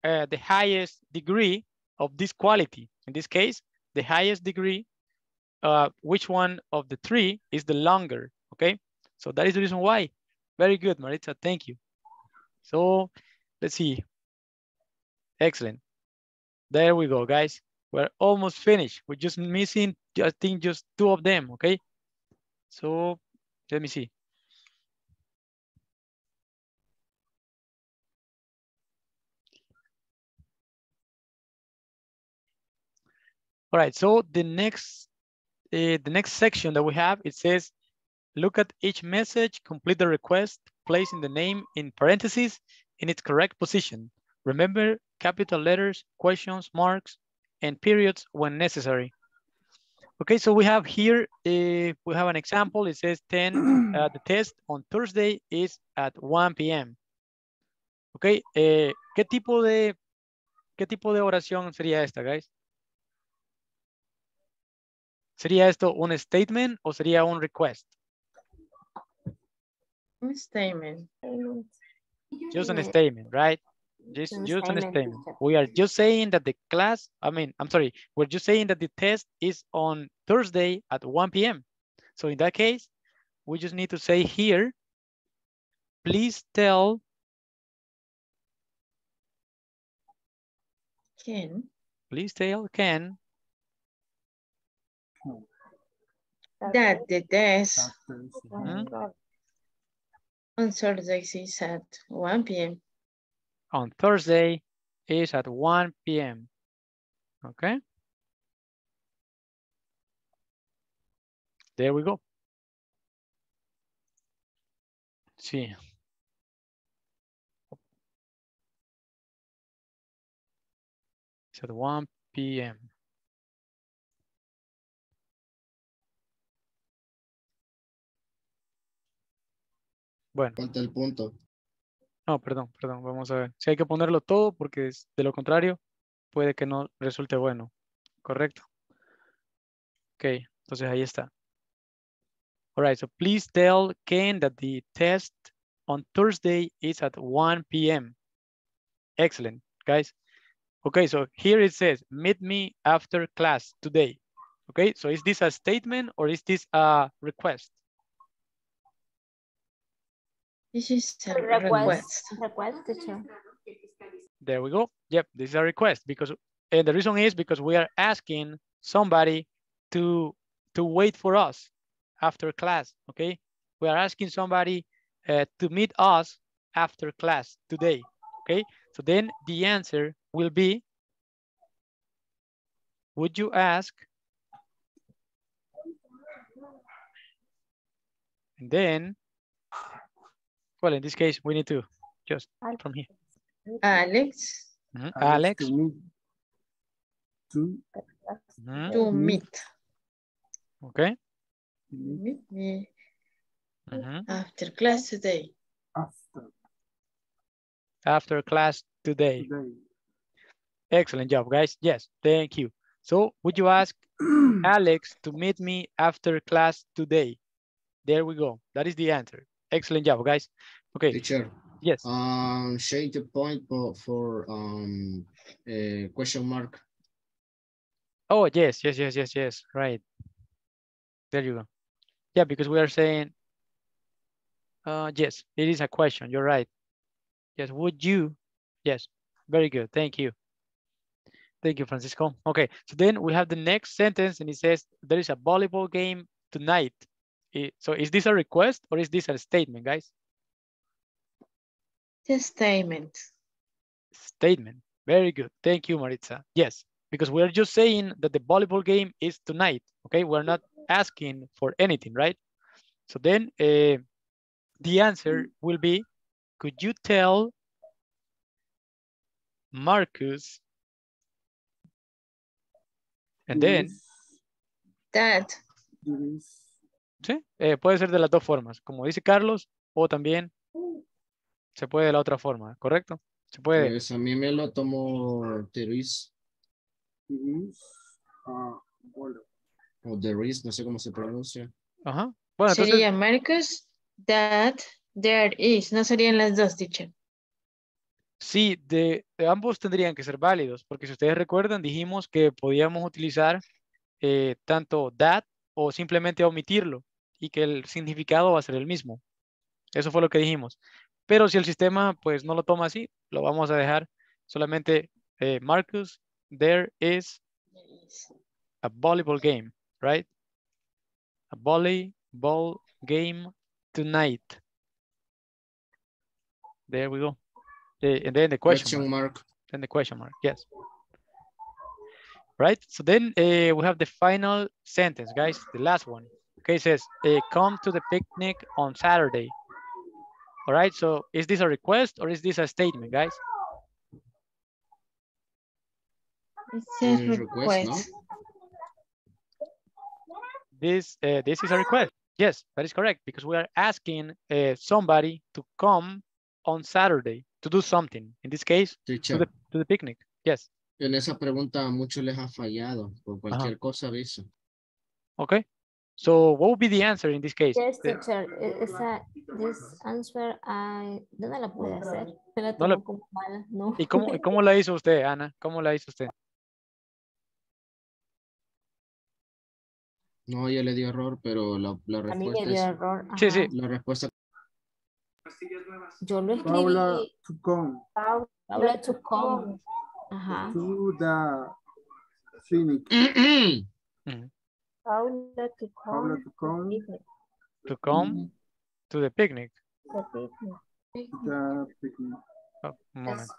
uh, the highest degree of this quality. In this case, the highest degree, uh, which one of the three is the longer, okay? So that is the reason why. Very good, Maritza, thank you. So let's see. Excellent. There we go, guys. We're almost finished. We're just missing, I think just two of them, okay? So let me see. All right, so the next, uh, the next section that we have, it says, look at each message, complete the request, placing the name in parentheses in its correct position. Remember capital letters, questions, marks, and periods when necessary. Okay, so we have here, uh, we have an example. It says 10, [clears throat] uh, the test on Thursday is at 1 p.m. Okay, eh, ¿qué tipo de, qué tipo de oración sería esta, guys? ¿Sería esto un statement o sería un request? Statement. Just an statement, right? Just, An just an statement, statement. We are just saying that the class, I mean, I'm sorry, we're just saying that the test is on Thursday at 1 p.m. So in that case, we just need to say here, please tell, Ken, please tell Ken that the test Mhm. On Thursdays is at 1 p.m. on Thursday is at 1 p.m. Okay. There we go. Sí. It's at 1 p.m. Bueno. Falta el punto. No, perdón, perdón, vamos a ver. Si hay que ponerlo todo porque es- de lo contrario puede que no resulte bueno. Correcto. Ok, entonces ahí está. All right, so please tell Ken that the test on Thursday is at 1 p.m. Excellent, guys. Okay, so here it says, meet me after class today. Okay, so is this a statement or is this a request? This is a Request, request. request, teacher. There we go. Yep, this is a request because, and the reason is because we are asking somebody to to wait for us after class. Okay, we are asking somebody uh, to meet us after class today. Okay, so then the answer will be, would you ask? And then, well, in this case, we need to just from here. Alex Mhm, Alex. To meet. To Mhm, to meet. Okay. Meet me mhm. after class today. after After class today. today. Excellent job, guys. Yes, thank you. So would you ask [clears throat] Alex to meet me after class today? There we go. That is the answer. Excellent job, guys. Okay. Teacher. Yes. Um, change the point for, for um, a question mark. Oh, yes, yes, yes, yes, yes. Right. There you go. Yeah, because we are saying, uh, yes, it is a question. You're right. Yes, would you? Yes, very good. Thank you. Thank you, Francisco. Okay, so then we have the next sentence and it says there is a volleyball game tonight. I- So is this a request or is this a statement, guys? The statement. Statement. Very good. Thank you, Maritza. Yes, because we're just saying that the volleyball game is tonight. Okay, we're not asking for anything, right? So then uh, the answer will be, could you tell Marcus? And then, That sí, eh, puede ser de las dos formas, como dice Carlos, o también se puede de la otra forma, ¿correcto? Se puede. Pues a mí me lo tomó Teris Is, volleyball. o Deris, no sé cómo se pronuncia. Ajá. Bueno, entonces, sería Marcus that there is. No serían las dos, teacher. Sí, de, de ambos tendrían que ser válidos, porque si ustedes recuerdan, dijimos que podíamos utilizar eh, tanto that o simplemente omitirlo y que el significado va a ser el mismo. Eso fue lo que dijimos. Pero si el sistema pues no lo toma así, lo vamos a dejar solamente eh, Marcus, there is a volleyball game, right? A volleyball game tonight. There we go. Eh, and then the question, Question mark. mark. Then the question mark, yes. Right, so then uh, we have the final sentence, guys, the last one. Okay, it says, uh, come to the picnic on Saturday. All right, so is this a request or is this a statement, guys? It says request, request. This, uh, this is a request. Yes, that is correct, because we are asking uh, somebody to come on Saturday to do something. In this case, to the, to the picnic. Yes, en esa pregunta a muchos les ha fallado. Por cualquier cosa avisa. okay. So what would be the answer in this case? Yes, The- teacher. e- Esa, this answer, I, ¿dónde la pude hacer? Me la No la- como mala, no. ¿Y cómo, cómo la hizo usted, Ana? ¿Cómo la hizo usted? No, ella le dio error, pero la, la A mí me respuesta dio es... error. Sí, ajá. sí. La respuesta Yo lo escribí. Paula to come Paula to come. Ajá. to the clinic. Paula to Paula come. to come To come to the picnic. The picnic. the picnic. Oh, un momento.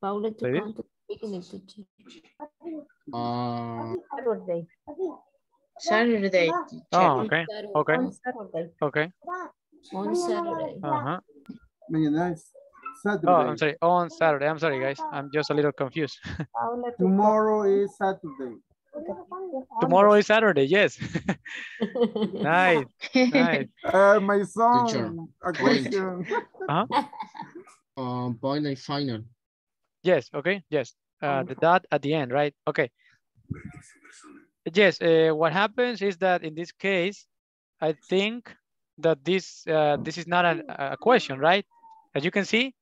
Paula to ¿Ready? come to picnic teacher. Ah, Saturday. Saturday. Oh, okay. Okay. On Saturday. Okay. On Saturday. Uh-huh. Very nice. Saturday. Oh, I'm sorry. On Saturday. I'm sorry, guys. I'm just a little confused. [laughs] Tomorrow is Saturday. Tomorrow is Saturday. Yes. [laughs] nice. [laughs] Nice. Uh, my son, Teacher, a question. [laughs] Uh-huh. um, point and final. Yes. Okay. Yes. Uh, the dot at the end, right? Okay. Yes. Uh, what happens is that in this case, I think that this uh, this is not a, a question, right? As you can see,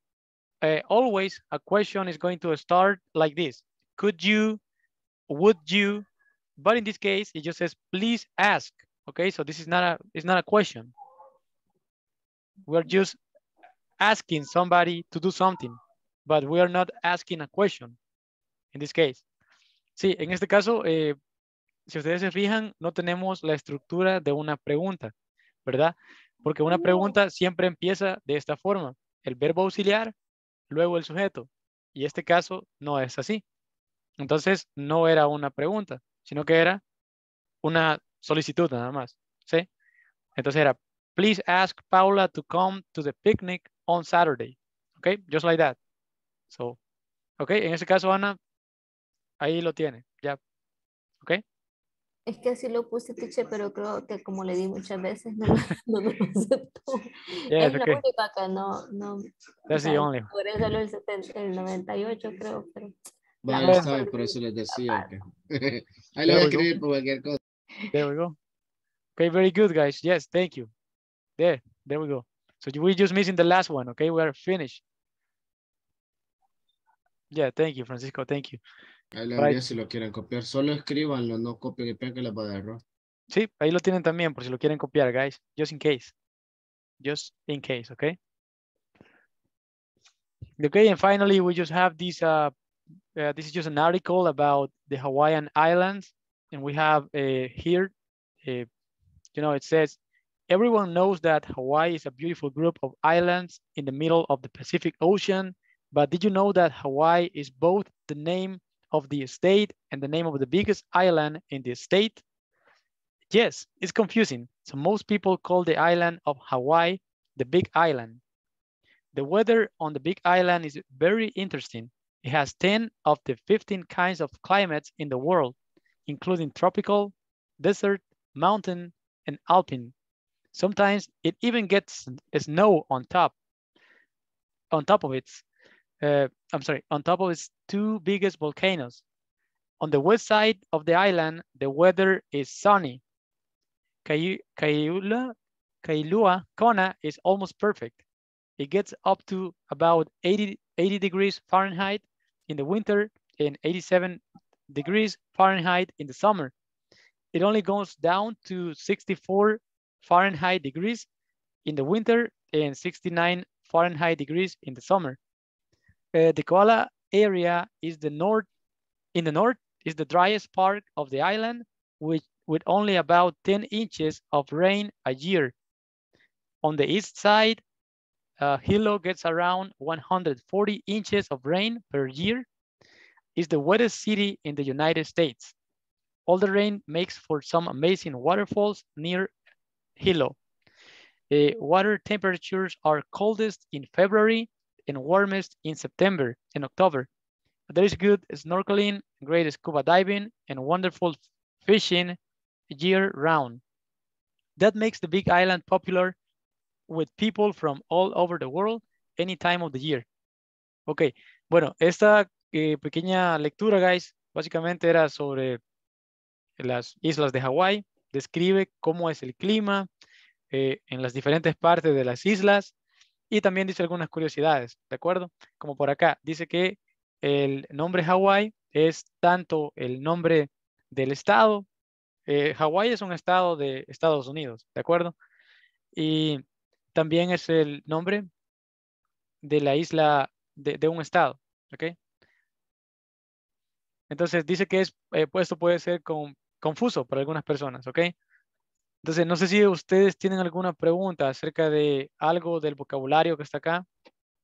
uh, always a question is going to start like this. Could you, would you, but in this case, it just says, please ask. Okay, so this is not a, it's not a question. We're just asking somebody to do something, but we are not asking a question in this case. Sí, en este caso, eh, si ustedes se fijan, no tenemos la estructura de una pregunta, ¿verdad? Porque una pregunta siempre empieza de esta forma. El verbo auxiliar, luego el sujeto. Y este caso no es así. Entonces, no era una pregunta, sino que era una solicitud nada más. ¿Sí? Entonces era, please ask Paula to come to the picnic on Saturday. Okay, just like that. So, okay, en ese caso, Ana, ahí lo tiene, ya. Okay. Es que así lo puse, teacher, pero creo que como le di muchas veces, no, lo- [laughs] no lo aceptó. Yeah, es it's la okay. única que no, no. That's the o sea, only. Por eso el, 70 el 98 creo, pero. Bueno, Bueno. está bien, por eso les decía que... [laughs] Ahí There lo voy a we go. escribir por cualquier cosa. There we go. Okay, very good, guys. Yes, thank you. There, there we go. So we just missing the last one, okay? We are finished. Yeah, thank you, Francisco. Thank you. Ahí le Right. envío si lo quieren copiar. Solo escríbanlo, no copien y peguen que les va a dar error. Sí, ahí lo tienen también por si lo quieren copiar, guys. Just in case. Just in case, okay? Okay, and finally, we just have this, uh, uh, this is just an article about the Hawaiian Islands. And we have uh, here, uh, you know, it says, everyone knows that Hawaii is a beautiful group of islands in the middle of the Pacific Ocean. But did you know that Hawaii is both the name of the state and the name of the biggest island in the state? Yes, it's confusing. So most people call the island of Hawaii the Big Island. The weather on the Big Island is very interesting. It has 10 of the 15 kinds of climates in the world, including tropical, desert, mountain, and alpine. Sometimes it even gets snow on top. On top of its, uh, I'm sorry, on top of its two biggest volcanoes. On the west side of the island, the weather is sunny. Kai- Kailua, Kailua Kona is almost perfect. It gets up to about 80, 80 degrees Fahrenheit in the winter and 87 degrees Fahrenheit in the summer. It only goes down to 64 Fahrenheit degrees in the winter and 69 Fahrenheit degrees in the summer. Uh, the Kohala area is the north, in the north is the driest part of the island, which with only about 10 inches of rain a year. On the east side, uh, Hilo gets around 140 inches of rain per year. It's the wettest city in the United States. All the rain makes for some amazing waterfalls near Hilo. Uh, water temperatures are coldest in February and warmest in September and October. There is good snorkeling, great scuba diving, and wonderful fishing year round. That makes the Big Island popular with people from all over the world any time of the year. Ok, bueno, esta eh, pequeña lectura, guys, básicamente era sobre las islas de Hawái describe cómo es el clima eh, en las diferentes partes de las islas y también dice algunas curiosidades, ¿de acuerdo? Como por acá, dice que el nombre Hawái es tanto el nombre del estado, eh, Hawái es un estado de Estados Unidos, ¿de acuerdo? Y también es el nombre de la isla de, un estado, ¿ok? Entonces dice que es, eh, esto puede ser con- confuso para algunas personas, ¿ok? Entonces no sé si ustedes tienen alguna pregunta acerca de algo del vocabulario que está acá.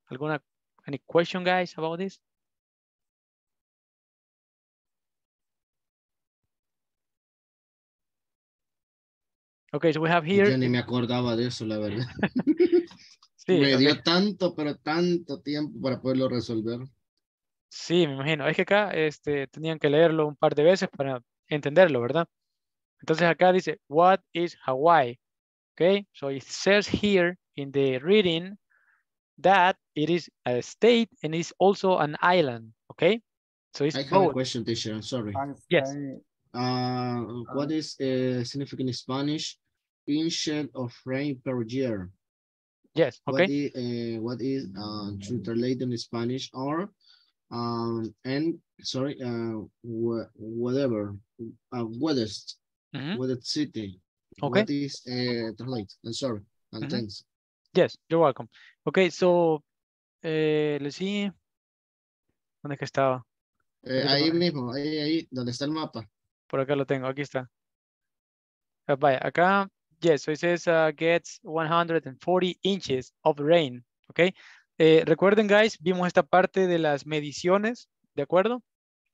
¿Alguna, any question guys about this? Okay, so we have here. Yo ni me acordaba de eso, la verdad. [laughs] Sí, me dio ok. tanto, pero tanto tiempo para poderlo resolver. Sí, me imagino. Es que acá este, tenían que leerlo un par de veces para entenderlo, ¿verdad? Entonces acá dice, what is Hawaii? Okay, so it says here in the reading that it is a state and it's also an island, okay? So it's I have a question, teacher. I'm sorry. Yes. Uh, what is uh, significant in Spanish? Inch of rain per year. Yes, okay. is, uh, what is uh, translated in Spanish or um, and sorry, uh, wha- whatever, uh, wettest, Mhm. wettest city. Okay. What is uh, translate? I'm sorry. And Mhm. thanks. Yes, you're welcome. Okay, so eh, let's see. ¿Dónde es que estaba? Eh, ahí mismo, ahí, ahí, donde está el mapa. Por acá lo tengo, aquí está. Vaya, acá, yes, so it says uh, gets 140 inches of rain, ¿ok? Eh, recuerden, guys, vimos esta parte de las mediciones, ¿de acuerdo?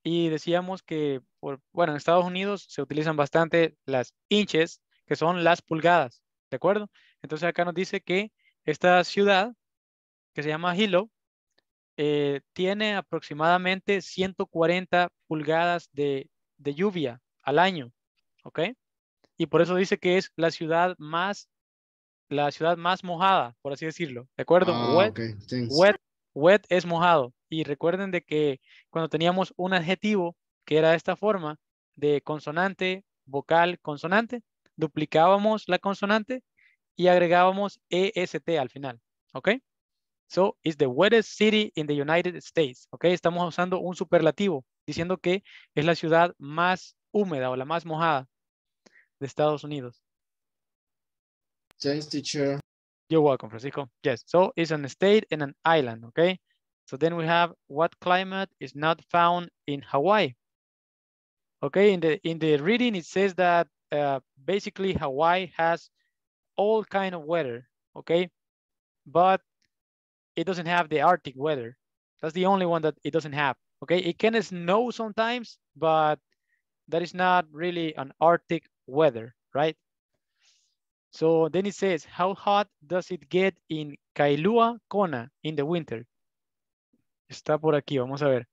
Y decíamos que, por, bueno, en Estados Unidos se utilizan bastante las inches, que son las pulgadas, ¿de acuerdo? Entonces acá nos dice que esta ciudad, que se llama Hilo, eh, tiene aproximadamente 140 pulgadas de, de lluvia al año, ¿ok? Y por eso dice que es la ciudad más, la ciudad más mojada, por así decirlo, ¿de acuerdo? Ah, wet, ok, thanks. wet, wet es mojado. Y recuerden de que cuando teníamos un adjetivo que era de esta forma, de consonante, vocal, consonante, duplicábamos la consonante y agregábamos EST al final, ¿ok? So, it's the wettest city in the United States, ¿ok? Estamos usando un superlativo, diciendo que es la ciudad más húmeda o la más mojada de Estados Unidos. Thanks, teacher. You're welcome, Francisco. Yes, so it's an state and an island, okay? So then we have what climate is not found in Hawaii? Okay, in the in the reading it says that uh, basically Hawaii has all kind of weather, okay? But it doesn't have the Arctic weather. That's the only one that it doesn't have, okay? It can snow sometimes, but that is not really an Arctic weather, right? So then it says, how hot does it get in Kailua Kona in the winter? Está por aquí, vamos a ver.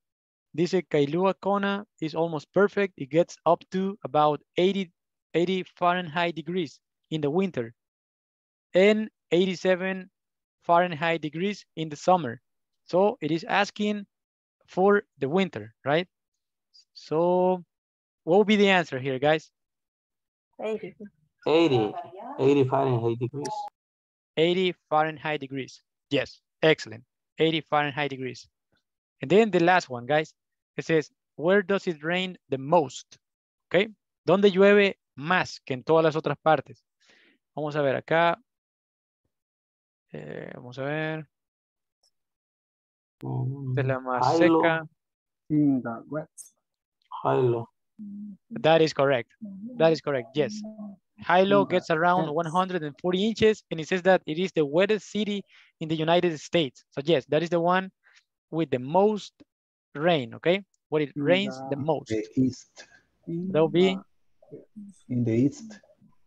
Dice Kailua Kona is almost perfect. It gets up to about 80, 80 Fahrenheit degrees in the winter and 87 Fahrenheit degrees in the summer. So it is asking for the winter, right? So what will be the answer here, guys? 80. 80, 80 Fahrenheit degrees. 80 Fahrenheit degrees. Yes, excellent. 80 Fahrenheit degrees. And then the last one, guys, it says, where does it rain the most? Okay, ¿dónde llueve más que en todas las otras partes? Vamos a ver acá. Eh, vamos a ver. Esta es la más Hilo. seca. In the west. Hilo. That is correct. That is correct. Yes. Hilo Okay. gets around 140 inches, and it says that it is the wettest city in the United States. So yes, that is the one with the most rain. Okay, what it rains the the- most. The east. In That will be. In the east.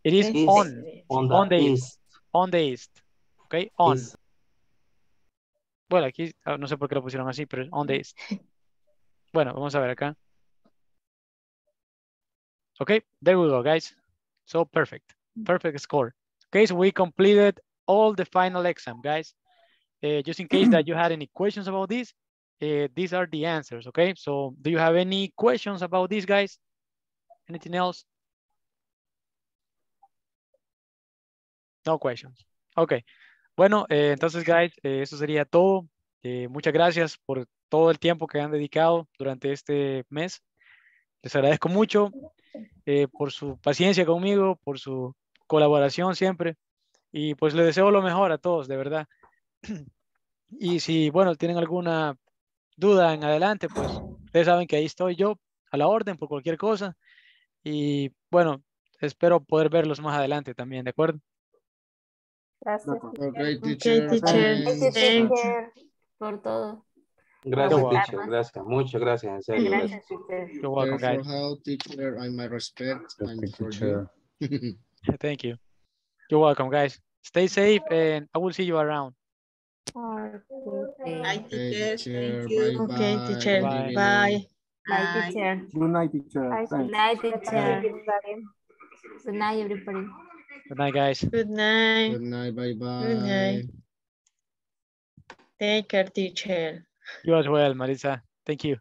It is East. on On the, on the east. east. On the east. Okay, on. East. Bueno, aquí ah, no sé por qué lo pusieron así, pero es on the east. [laughs] Bueno, vamos a ver acá. Okay, there we go, guys. So perfect, perfect score. Okay, so we completed all the final exam, guys. Uh, just in case that you had any questions about this, uh, these are the answers, okay? So do you have any questions about this, guys? Anything else? No questions. Ok. Bueno, eh, entonces, guys, eh, eso sería todo. Eh, muchas gracias por todo el tiempo que han dedicado durante este mes. Les agradezco mucho eh, por su paciencia conmigo, por su colaboración siempre. Y pues les deseo lo mejor a todos, de verdad. [clears throat] Y si, bueno, tienen alguna duda en adelante, pues ustedes saben que ahí estoy yo a la orden por cualquier cosa. Y bueno, espero poder verlos más adelante también, ¿de acuerdo? Gracias. Okay, Okay, teacher. teacher. thanks. Thank you. Teacher, por todo. Gracias, You're teacher. welcome. Gracias. Muchas gracias. En serio. Gracias, teacher. You're welcome, guys. help, teacher, and my respect. Thank and for you, [laughs] you. Thank you. You're welcome, guys. Stay safe and I will see you around. Okay. Bye, teachers. teacher. Thank you. Bye Okay, teacher. Bye. Good Bye. Bye, Bye. teacher. Good night, teacher. Bye, Thanks. Night, teacher. Good night, everybody. Good night, guys. Good night. Good night. Bye bye. Good night. Take care, teacher. You as well, Marisa. Thank you.